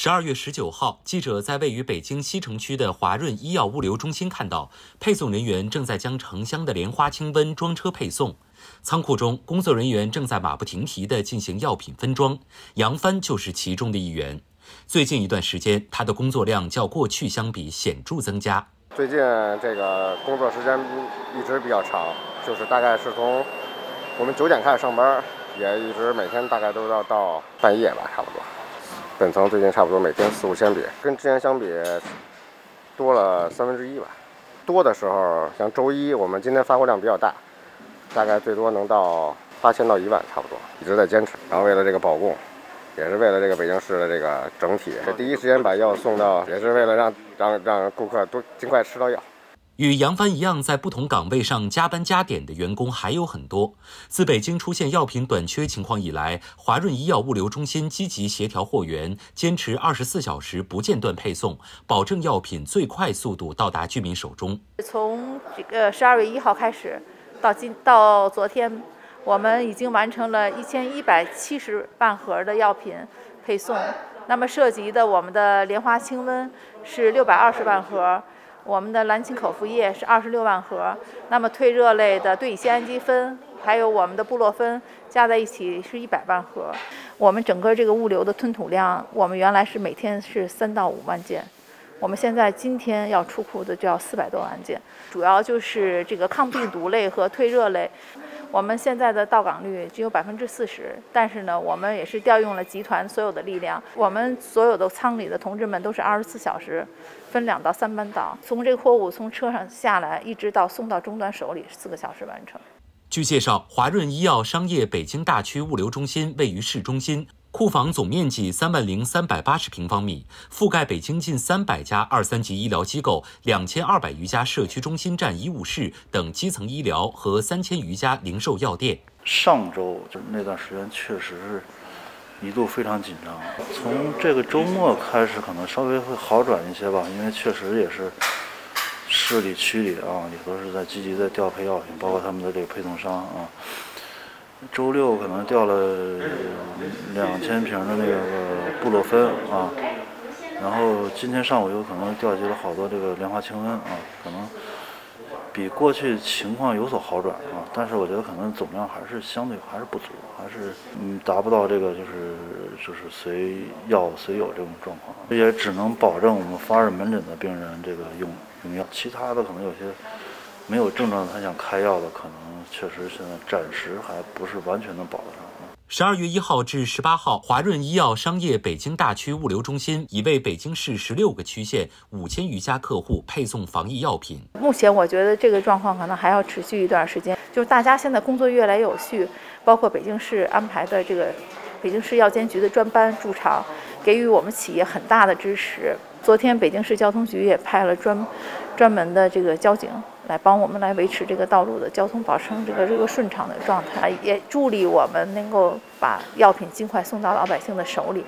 十二月十九号，记者在位于北京西城区的华润医药物流中心看到，配送人员正在将成箱的莲花清瘟装车配送。仓库中，工作人员正在马不停蹄地进行药品分装，杨帆就是其中的一员。最近一段时间，他的工作量较过去相比显著增加。最近这个工作时间一直比较长，就是大概是从我们九点开始上班，也一直每天大概都要到半夜吧，差不多。本层最近差不多每天四五千笔，跟之前相比多了三分之一吧。多的时候，像周一我们今天发货量比较大，大概最多能到八千到一万，差不多。一直在坚持，然后为了这个保供，也是为了这个北京市的这个整体，第一时间把药送到，也是为了让让让顾客多尽快吃到药。与杨帆一样，在不同岗位上加班加点的员工还有很多。自北京出现药品短缺情况以来，华润医药物流中心积极协调货源，坚持二十四小时不间断配送，保证药品最快速度到达居民手中。从这个十二月一号开始，到今到昨天，我们已经完成了一千一百七十万盒的药品配送。那么涉及的我们的莲花清瘟是六百二十万盒。我们的蓝芩口服液是二十六万盒，那么退热类的对乙酰氨基酚，还有我们的布洛芬加在一起是一百万盒。我们整个这个物流的吞吐量，我们原来是每天是三到五万件，我们现在今天要出库的就要四百多万件，主要就是这个抗病毒类和退热类。我们现在的到岗率只有百分之四十，但是呢，我们也是调用了集团所有的力量，我们所有的仓里的同志们都是二十四小时，分两到三班倒，从这个货物从车上下来，一直到送到终端手里，四个小时完成。据介绍，华润医药商业北京大区物流中心位于市中心。库房总面积三万零三百八十平方米，覆盖北京近三百家二三级医疗机构、两千二百余家社区中心站医务室等基层医疗和三千余家零售药店。上周就那段时间确实是一度非常紧张，从这个周末开始可能稍微会好转一些吧，因为确实也是市里区里啊也都是在积极的调配药品，包括他们的这个配送商啊。周六可能调了两千瓶的那个布洛芬啊，然后今天上午有可能调集了好多这个莲花清瘟啊，可能比过去情况有所好转啊，但是我觉得可能总量还是相对还是不足，还是嗯达不到这个就是就是随药随有这种状况，也只能保证我们发热门诊的病人这个用用药，其他的可能有些没有症状他想开药的可能。确实，现在暂时还不是完全能保得上。十二月一号至十八号，华润医药商业北京大区物流中心已为北京市十六个区县五千余家客户配送防疫药品。目前，我觉得这个状况可能还要持续一段时间。就是大家现在工作越来越有序，包括北京市安排的这个北京市药监局的专班驻场，给予我们企业很大的支持。昨天，北京市交通局也派了专专门的这个交警。来帮我们来维持这个道路的交通，保证这个这个顺畅的状态，也助力我们能够把药品尽快送到老百姓的手里。